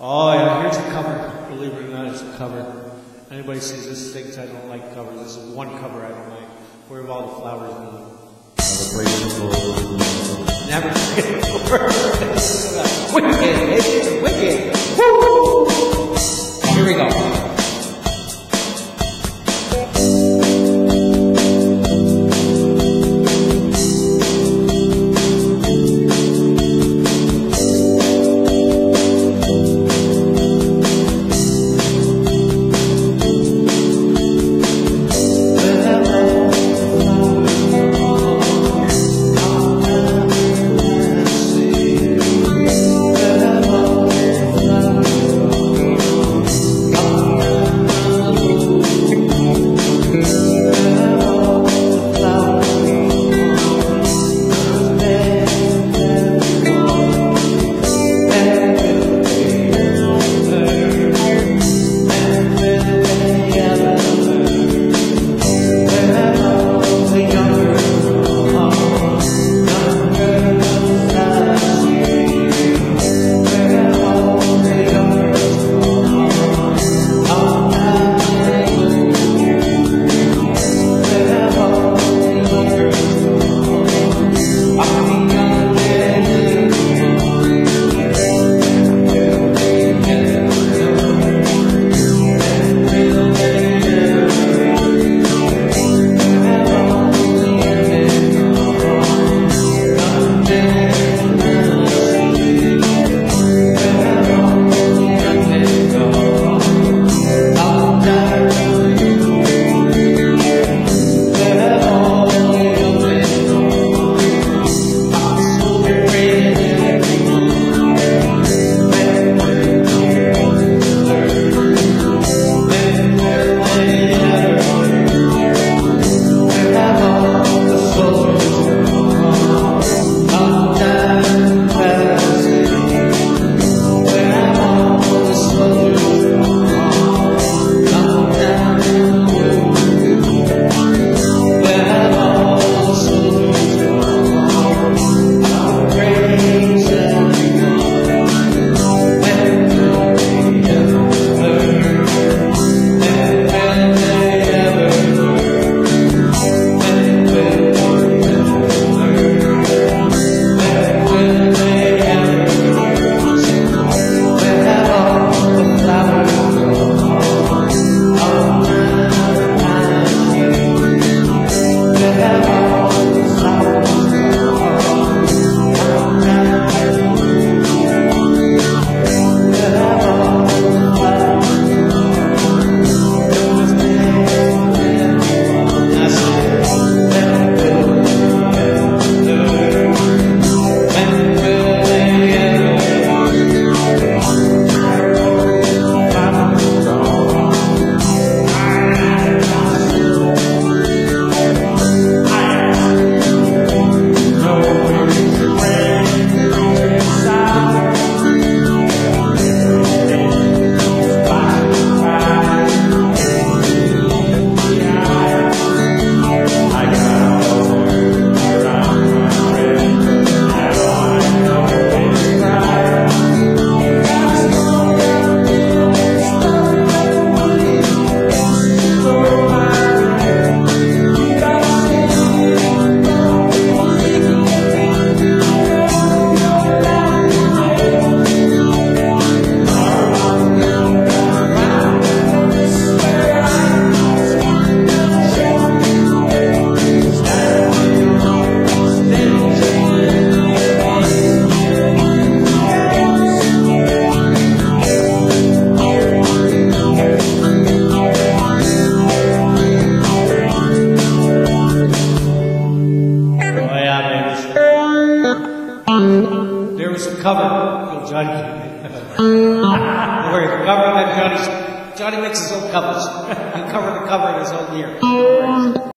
Oh yeah, uh, here's a cover. Believe it or not, it's a cover. Anybody sees this thinks I don't like covers. This is one cover I don't like. Where have all the flowers gone? Never forget the wicked, it's wicked. Woo! Here we go. Little uh, Johnny. Where cover that Johnny Johnny makes his own covers. he covered the cover in his own year. Uh,